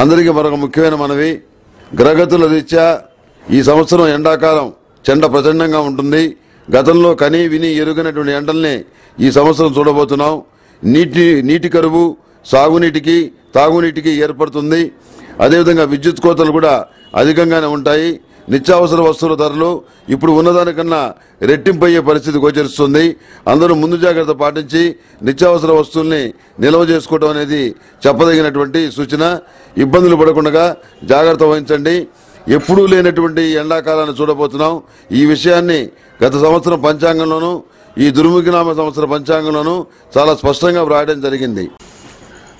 అందరికీ మరొక ముఖ్యమైన మనవి. గ్రహగతుల రీత్యా ఈ సంవత్సరం ఎండాకాలం చెండ ప్రచండంగా ఉంటుంది. గతంలో కని విని ఎరుగనటువంటి ఎండల్ని ఈ సంవత్సరం చూడబోతున్నాం. నీటి నీటి కరువు సాగునీటికి తాగునీటికి ఏర్పడుతుంది. అదేవిధంగా విద్యుత్ కోతలు కూడా అధికంగానే ఉంటాయి. నిత్యావసర వస్తువుల ధరలు ఇప్పుడు ఉన్నదానికన్నా రెట్టింపయ్యే పరిస్థితి గోచరిస్తుంది. అందరూ ముందు జాగ్రత్త పాటించి నిత్యావసర వస్తువుల్ని నిల్వ చేసుకోవడం అనేది చెప్పదగినటువంటి సూచన. ఇబ్బందులు పడకుండా జాగ్రత్త వహించండి. ఎప్పుడూ లేనటువంటి ఎండాకాలాన్ని చూడబోతున్నాం. ఈ విషయాన్ని గత సంవత్సరం పంచాంగంలోనూ ఈ దుర్ముఖినామ సంవత్సర పంచాంగంలోనూ చాలా స్పష్టంగా వ్రాయడం జరిగింది.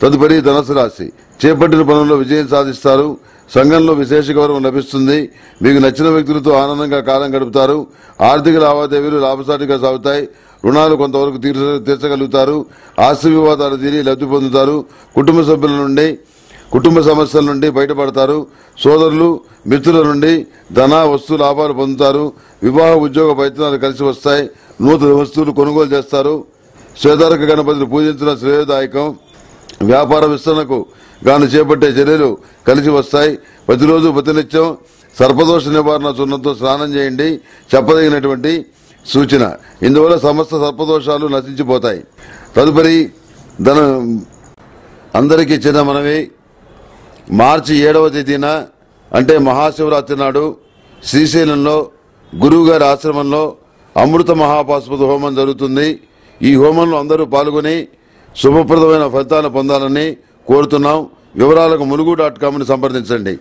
తదుపరి ధనుసు రాశి. చేపట్టిన పనుల్లో విజయం సాధిస్తారు. సంఘంలో విశేష గౌరవం లభిస్తుంది. మీకు నచ్చిన వ్యక్తులతో ఆనందంగా కాలం గడుపుతారు. ఆర్థిక లావాదేవీలు లాభసాటిగా సాగుతాయి. రుణాలు కొంతవరకు తీర్చగలుగుతారు. ఆస్తి వివాదాలు తీరి లబ్ధి పొందుతారు. కుటుంబ సభ్యుల నుండి కుటుంబ సమస్యల నుండి బయటపడతారు. సోదరులు మిత్రుల నుండి ధన వస్తు లాభాలు పొందుతారు. వివాహ ఉద్యోగ ప్రయత్నాలు కలిసి వస్తాయి. నూతన వస్తువులు కొనుగోలు చేస్తారు. శ్వేతారక గణపతిని పూజించిన శ్రేయదాయకం. వ్యాపార విస్తరణకు గాను చేపట్టే చర్యలు కలిసి వస్తాయి. ప్రతిరోజు ప్రతినిత్యం సర్పదోష నివారణ చూర్ణంతో స్నానం చేయండి. చెప్పదగినటువంటి సూచన. ఇందువల్ల సమస్త సర్పదోషాలు నశించిపోతాయి. తదుపరి ధన అందరికీ ఇచ్చిన మనవి మార్చి ఏడవ తేదీన అంటే మహాశివరాత్రి నాడు శ్రీశైలంలో గురువుగారి ఆశ్రమంలో అమృత మహాపాశుపతి హోమం జరుగుతుంది. ఈ హోమంలో అందరూ పాల్గొని శుభప్రదమైన ఫలితాలు పొందాలని కోరుతున్నాం. వివరాలకు ములుగు డాట్ కామ్ని సంప్రదించండి.